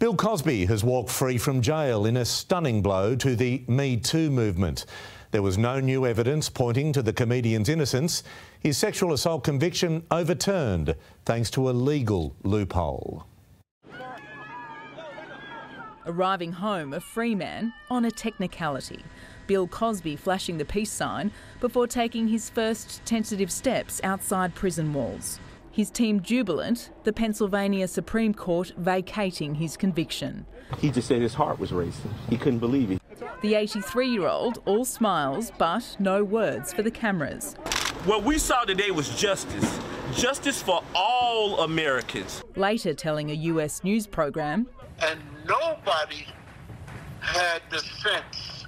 Bill Cosby has walked free from jail in a stunning blow to the Me Too movement. There was no new evidence pointing to the comedian's innocence. His sexual assault conviction overturned thanks to a legal loophole. Arriving home a free man on a technicality. Bill Cosby flashing the peace sign before taking his first tentative steps outside prison walls. His team jubilant, the Pennsylvania Supreme Court vacating his conviction. He just said his heart was racing. He couldn't believe it. The 83 year old, all smiles, but no words for the cameras. What we saw today was justice. Justice for all Americans. Later telling a US news program. And nobody had the sense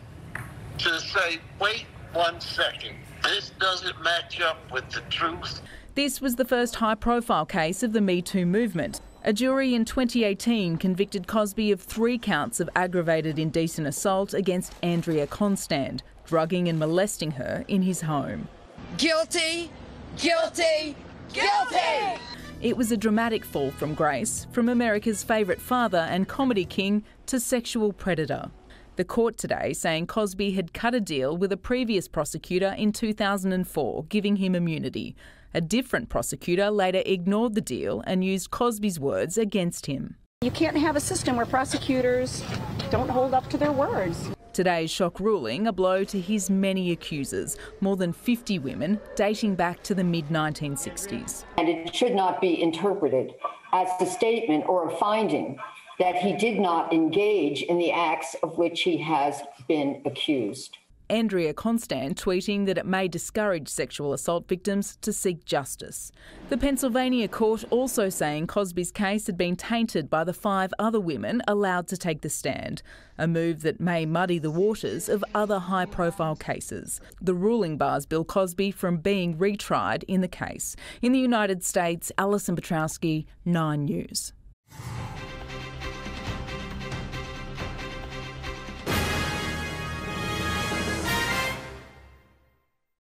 to say, wait one second, this doesn't match up with the truth. This was the first high profile case of the Me Too movement. A jury in 2018 convicted Cosby of three counts of aggravated indecent assault against Andrea Constand, drugging and molesting her in his home. Guilty, guilty, guilty! It was a dramatic fall from grace, from America's favourite father and comedy king to sexual predator. The court today saying Cosby had cut a deal with a previous prosecutor in 2004, giving him immunity. A different prosecutor later ignored the deal and used Cosby's words against him. You can't have a system where prosecutors don't hold up to their words. Today's shock ruling a blow to his many accusers, more than 50 women dating back to the mid 1960s. And it should not be interpreted as a statement or a finding that he did not engage in the acts of which he has been accused. Andrea Constand tweeting that it may discourage sexual assault victims to seek justice. The Pennsylvania court also saying Cosby's case had been tainted by the five other women allowed to take the stand, a move that may muddy the waters of other high profile cases. The ruling bars Bill Cosby from being retried in the case. In the United States, Alison Piotrowski, 9 News.